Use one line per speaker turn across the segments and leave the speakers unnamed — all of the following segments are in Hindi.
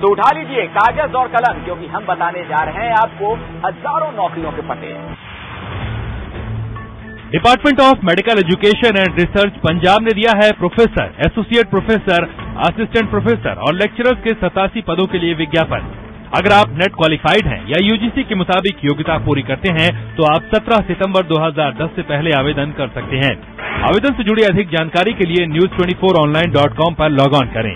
तो उठा लीजिए कागज़ और कलम, क्योंकि हम बताने जा रहे हैं आपको हज़ारों नौकरियों के पते।
Department of medical education and research Punjab ने दिया है professor associate professor assistant professor और लेक्चरर्स के सतासी पदों के लिए विज्ञापन। अगर आप नेट क्वालिफाइड हैं या यूजीसी के मुताबिक योग्यता पूरी करते हैं तो आप 17 सितंबर 2010 से पहले आवेदन कर सकते हैं। आवेदन से जुड़ी अधिक जानकारी के लिए news twenty online dot com पर लॉग ऑन करें।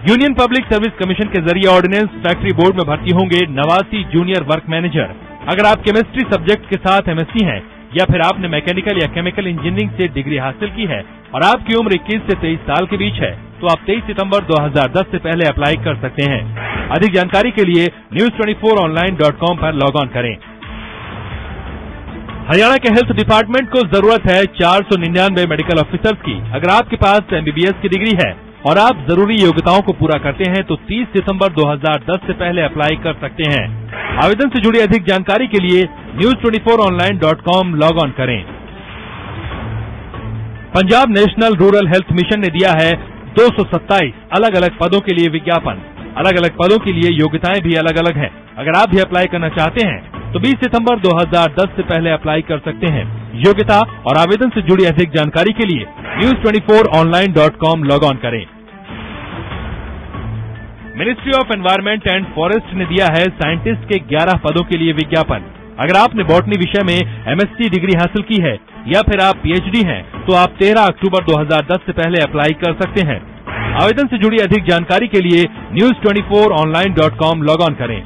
यूनियन पब्लिक सर्विस कमीशन के ज़रिए ऑर्डिनेंस फैक्ट्री बोर्ड में भर्ती होंगे नवासी जूनियर वर्क मैनेजर। अगर आप केमिस्ट्री सब्जेक्ट के साथ एमएससी हैं, या फिर आपने मैकेनिकल या केमिकल इंजीनियरिंग से डिग्री हासिल की है, और आपकी उम्र 21 से 23 साल के बीच है तो आप 23 सितंबर 2010 से पहले अप्लाई कर सकते हैं। अधिक जानकारी के लिए news twenty four online dot com पर लॉग ऑन करें। हरियाणा के हेल्थ डिपार्टमेंट को ज़रूरत है चार सौ निन्यानवे मेडिकल ऑफिसर्स की। अगर आपके पास एमबीबीएस की डिग्री है और आप ज़रूरी योग्यताओं को पूरा करते हैं तो 30 सितंबर 2010 से पहले अप्लाई कर सकते हैं। आवेदन से जुड़ी अधिक जानकारी के लिए news twenty four online dot com log on करें। Punjab national rural health mission ने दिया है 227 अलग अलग पदों के लिए विज्ञापन। अलग अलग पदों के लिए योग्यताएँ भी अलग अलग हैं। अगर आप भी अप्लाई करना चाहते हैं तो 20 सितंबर 2010 से पहले अप्लाई कर सकते हैं। योग्यता और आवेदन से जुड़ी अधिक जानकारी के लिए news twenty four online dot com log on करें। Ministry of environment and forest ने दिया है साइंटिस्ट के 11 पदों के लिए विज्ञापन। अगर आपने बॉटनी विषय में एमएससी डिग्री हासिल की है या फिर आप पीएचडी हैं तो आप 13 अक्टूबर 2010 से पहले अप्लाई कर सकते हैं। आवेदन से जुड़ी अधिक जानकारी के लिए news twenty four online dot com log on करें।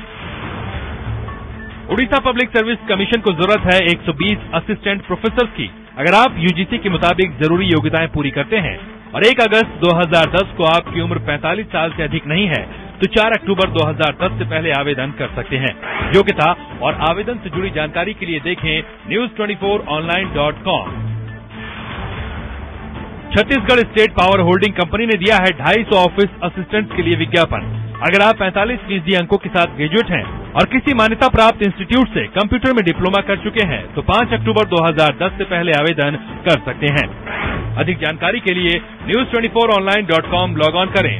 उड़ीसा पब्लिक सर्विस कमीशन को ज़रूरत है 120 असिस्टेंट प्रोफेसर की। अगर आप यूजीसी के मुताबिक ज़रूरी योग्यताएँ पूरी करते हैं और 1 अगस्त 2010 को आपकी उम्र 45 साल से अधिक नहीं है तो 4 अक्टूबर 2010 से पहले आवेदन कर सकते हैं। योग्यता और आवेदन से जुड़ी जानकारी के लिए देखें news 24 online dot com Chhattisgarh state power holding company ने दिया है 250 ऑफ़िस असिस्टेंट्स के लिए विज्ञापन। अगर आप 45 फ़ीसदी अंकों के साथ ग्रेजुएट हैं और किसी मान्यता प्राप्त इंस्टीट्यूट से कंप्यूटर में डिप्लोमा कर चुके हैं तो 5 अक्टूबर 2010 से पहले आवेदन कर सकते हैं। अधिक जानकारी के लिए news twenty four online dot com log on करें।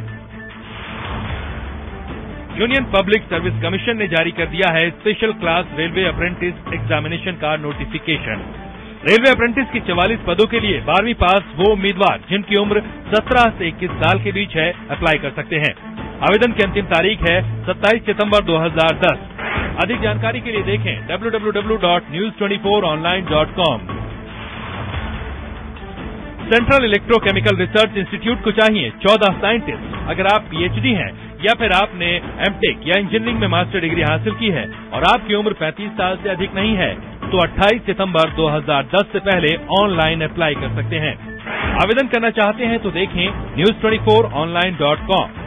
यूनियन पब्लिक सर्विस कमीशन ने जारी कर दिया है special class railway apprentice examination का नोटिफिकेशन रेलवे अप्रेंटिस की 44 पदों के लिए बारहवीं पास वो उम्मीदवार जिनकी उम्र 17 से 21 साल के बीच है अप्लाई कर सकते हैं। आवेदन की अंतिम तारीख है 27 सितंबर 2010 अधिक जानकारी के लिए देखें www.news24online.com central electrochemical research institute को चाहिए 14 साइंटिस्ट अगर आप पीएचडी हैं, या फिर आपने एमटेक या इंजीनियरिंग में मास्टर डिग्री हासिल की है, और आपकी उम्र 35 साल से अधिक नहीं है तो 28 सितंबर 2010 से पहले ऑनलाइन अप्लाई कर सकते हैं। आवेदन करना चाहते हैं तो देखें news24online.com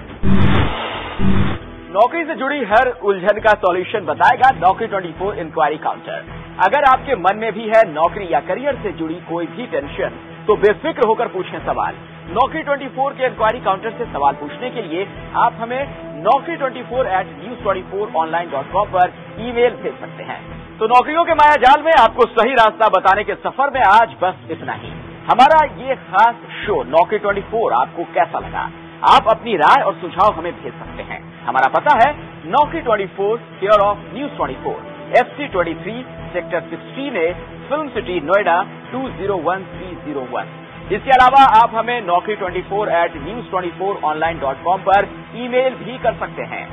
नौकरी से जुड़ी हर उलझन का सॉल्यूशन बताएगा नौकरी 24 इंक्वायरी काउंटर अगर आपके मन में भी है नौकरी या करियर से जुड़ी कोई भी टेंशन तो बेफिक्र होकर पूछें सवाल। नौकरी 24 के इंक्वायरी काउंटर से सवाल पूछने के लिए आप हमें नौकरी 24 at news twenty four online dot com पर ईमेल भेज सकते हैं। तो नौकरियों के माया जाल में आपको सही रास्ता बताने के सफ़र में आज बस इतना ही। हमारा ये खास शो नौकरी 24 आपको कैसा लगा? आप अपनी राय और सुझाव हमें भेज सकते हैं। हमारा पता है, नौकरी 24 care of news twenty four S C twenty three sector sixteen A film city Noida two zero one three zero one इसके अलावा आप हमें नौकरी 24 at news 24 online dot com पर ईमेल भी कर सकते हैं।